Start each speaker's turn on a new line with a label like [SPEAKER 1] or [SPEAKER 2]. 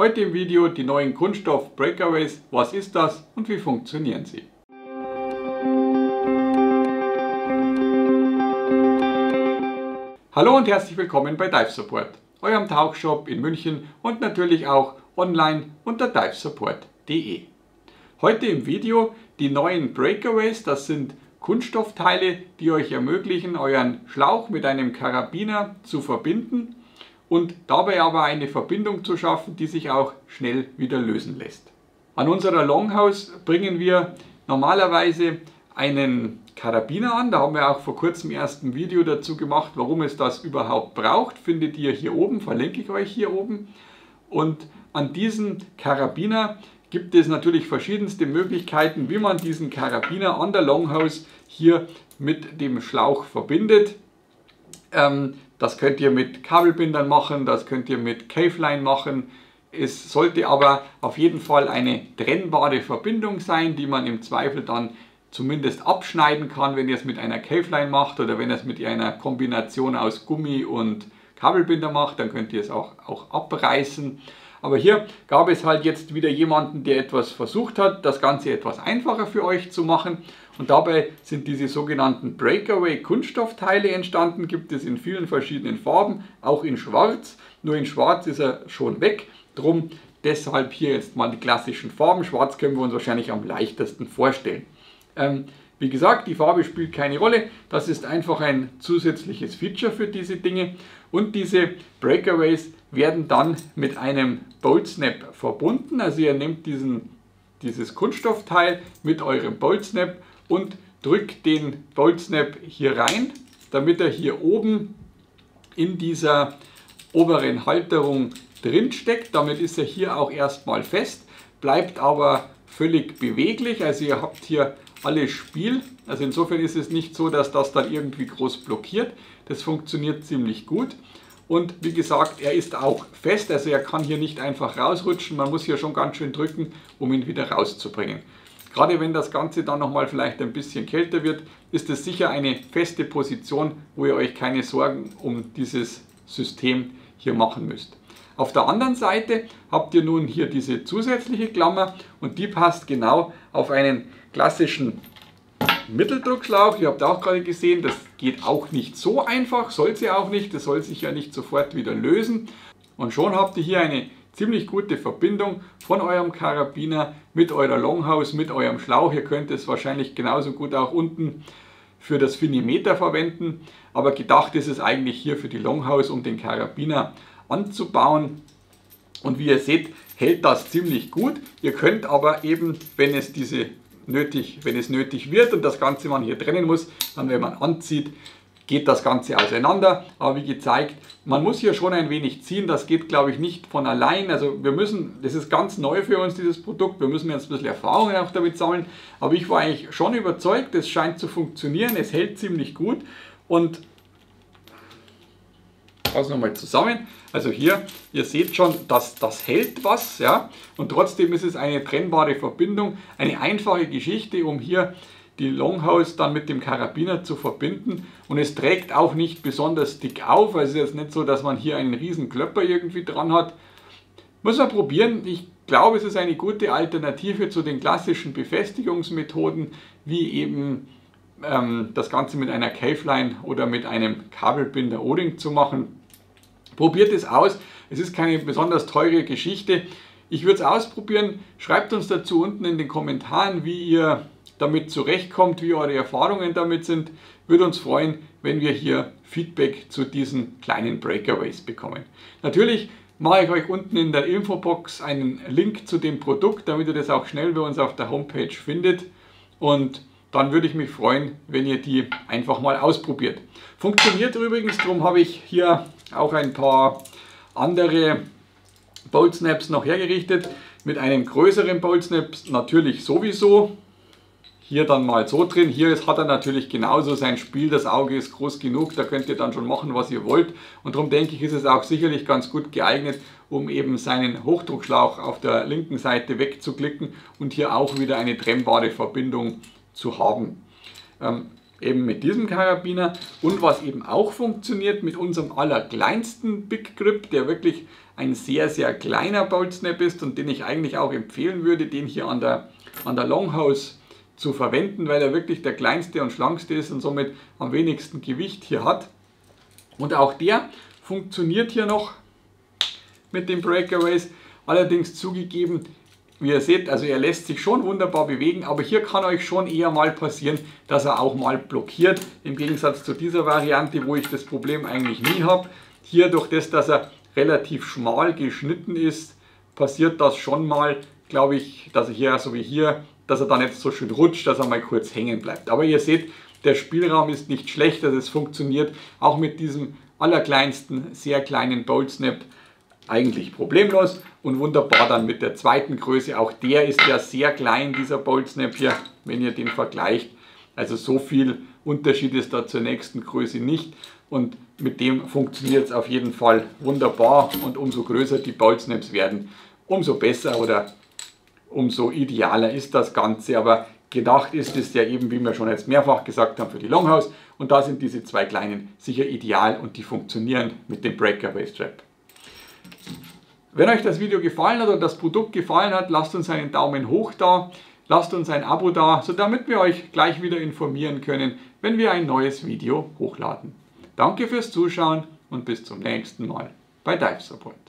[SPEAKER 1] Heute im Video die neuen Kunststoff Breakaways. Was ist das und wie funktionieren sie? Hallo und herzlich willkommen bei Dive Support, eurem Tauchshop in München und natürlich auch online unter divesupport.de. Heute im Video die neuen Breakaways, das sind Kunststoffteile, die euch ermöglichen, euren Schlauch mit einem Karabiner zu verbinden und dabei aber eine Verbindung zu schaffen, die sich auch schnell wieder lösen lässt. An unserer Longhouse bringen wir normalerweise einen Karabiner an. Da haben wir auch vor kurzem erst ein Video dazu gemacht, warum es das überhaupt braucht. Findet ihr hier oben, verlinke ich euch hier oben. Und an diesem Karabiner gibt es natürlich verschiedenste Möglichkeiten, wie man diesen Karabiner an der Longhouse hier mit dem Schlauch verbindet. Ähm, das könnt ihr mit Kabelbindern machen, das könnt ihr mit Caveline machen. Es sollte aber auf jeden Fall eine trennbare Verbindung sein, die man im Zweifel dann zumindest abschneiden kann, wenn ihr es mit einer Caveline macht oder wenn ihr es mit einer Kombination aus Gummi und Kabelbinder macht, dann könnt ihr es auch, auch abreißen. Aber hier gab es halt jetzt wieder jemanden, der etwas versucht hat, das Ganze etwas einfacher für euch zu machen. Und dabei sind diese sogenannten Breakaway Kunststoffteile entstanden, gibt es in vielen verschiedenen Farben, auch in Schwarz. Nur in Schwarz ist er schon weg. Drum deshalb hier jetzt mal die klassischen Farben. Schwarz können wir uns wahrscheinlich am leichtesten vorstellen. Ähm, wie gesagt, die Farbe spielt keine Rolle. Das ist einfach ein zusätzliches Feature für diese Dinge. Und diese Breakaways werden dann mit einem Bolt Snap verbunden. Also ihr nehmt diesen, dieses Kunststoffteil mit eurem Bolt Snap und drückt den Bolt Snap hier rein, damit er hier oben in dieser oberen Halterung drin steckt. Damit ist er hier auch erstmal fest, bleibt aber völlig beweglich. Also ihr habt hier alles Spiel. Also insofern ist es nicht so, dass das dann irgendwie groß blockiert. Das funktioniert ziemlich gut. Und wie gesagt, er ist auch fest, also er kann hier nicht einfach rausrutschen. Man muss hier schon ganz schön drücken, um ihn wieder rauszubringen. Gerade wenn das Ganze dann nochmal vielleicht ein bisschen kälter wird, ist es sicher eine feste Position, wo ihr euch keine Sorgen um dieses System hier machen müsst. Auf der anderen Seite habt ihr nun hier diese zusätzliche Klammer und die passt genau auf einen klassischen Mitteldruckschlauch. Ihr habt auch gerade gesehen, das geht auch nicht so einfach, soll sie auch nicht, das soll sich ja nicht sofort wieder lösen. Und schon habt ihr hier eine ziemlich gute Verbindung von eurem Karabiner mit eurer Longhouse, mit eurem Schlauch. Ihr könnt es wahrscheinlich genauso gut auch unten für das Finimeter verwenden, aber gedacht ist es eigentlich hier für die Longhouse, um den Karabiner anzubauen. Und wie ihr seht, hält das ziemlich gut. Ihr könnt aber eben, wenn es diese nötig, wenn es nötig wird und das Ganze man hier trennen muss, dann wenn man anzieht, geht das Ganze auseinander. Aber wie gezeigt, man muss hier schon ein wenig ziehen. Das geht, glaube ich, nicht von allein. Also wir müssen, das ist ganz neu für uns, dieses Produkt. Wir müssen jetzt ein bisschen Erfahrung auch damit sammeln. Aber ich war eigentlich schon überzeugt, es scheint zu funktionieren. Es hält ziemlich gut. Und fassen nochmal zusammen. Also hier, ihr seht schon, dass das hält was, ja, und trotzdem ist es eine trennbare Verbindung, eine einfache Geschichte, um hier die Longhouse dann mit dem Karabiner zu verbinden und es trägt auch nicht besonders dick auf, also es ist jetzt nicht so, dass man hier einen riesen Klöpper irgendwie dran hat. Muss man probieren, ich glaube es ist eine gute Alternative zu den klassischen Befestigungsmethoden, wie eben ähm, das Ganze mit einer Caveline oder mit einem Kabelbinder O-Ring zu machen. Probiert es aus. Es ist keine besonders teure Geschichte. Ich würde es ausprobieren. Schreibt uns dazu unten in den Kommentaren, wie ihr damit zurechtkommt, wie eure Erfahrungen damit sind. Würde uns freuen, wenn wir hier Feedback zu diesen kleinen Breakaways bekommen. Natürlich mache ich euch unten in der Infobox einen Link zu dem Produkt, damit ihr das auch schnell bei uns auf der Homepage findet. Und dann würde ich mich freuen, wenn ihr die einfach mal ausprobiert. Funktioniert übrigens, darum habe ich hier auch ein paar andere Bolt Snaps noch hergerichtet. Mit einem größeren Bolt Snap natürlich sowieso. Hier dann mal so drin. Hier hat er natürlich genauso sein Spiel. Das Auge ist groß genug. Da könnt ihr dann schon machen, was ihr wollt. Und darum denke ich, ist es auch sicherlich ganz gut geeignet, um eben seinen Hochdruckschlauch auf der linken Seite wegzuklicken und hier auch wieder eine trennbare Verbindung zu haben. Ähm, eben mit diesem Karabiner und was eben auch funktioniert mit unserem allerkleinsten Big Grip, der wirklich ein sehr, sehr kleiner Bolt Snap ist und den ich eigentlich auch empfehlen würde, den hier an der, an der Longhouse zu verwenden, weil er wirklich der kleinste und schlankste ist und somit am wenigsten Gewicht hier hat. Und auch der funktioniert hier noch mit den Breakaways. Allerdings zugegeben, wie ihr seht, also er lässt sich schon wunderbar bewegen, aber hier kann euch schon eher mal passieren, dass er auch mal blockiert. Im Gegensatz zu dieser Variante, wo ich das Problem eigentlich nie habe. Hier durch das, dass er relativ schmal geschnitten ist, passiert das schon mal, glaube ich, dass er hier, so wie hier, dass er dann nicht so schön rutscht, dass er mal kurz hängen bleibt. Aber ihr seht, der Spielraum ist nicht schlecht, also es funktioniert auch mit diesem allerkleinsten, sehr kleinen Bolt Snap eigentlich problemlos und wunderbar dann mit der zweiten Größe. Auch der ist ja sehr klein, dieser Bolt Snap hier, wenn ihr den vergleicht. Also so viel Unterschied ist da zur nächsten Größe nicht und mit dem funktioniert es auf jeden Fall wunderbar und umso größer die Bolt Snaps werden, umso besser oder umso idealer ist das Ganze. Aber gedacht ist es ja eben, wie wir schon jetzt mehrfach gesagt haben, für die Longhouse und da sind diese zwei kleinen sicher ideal und die funktionieren mit dem Breakaway Strap. Wenn euch das Video gefallen hat oder das Produkt gefallen hat, lasst uns einen Daumen hoch da, lasst uns ein Abo da, so damit wir euch gleich wieder informieren können, wenn wir ein neues Video hochladen. Danke fürs Zuschauen und bis zum nächsten Mal bei Dive Support.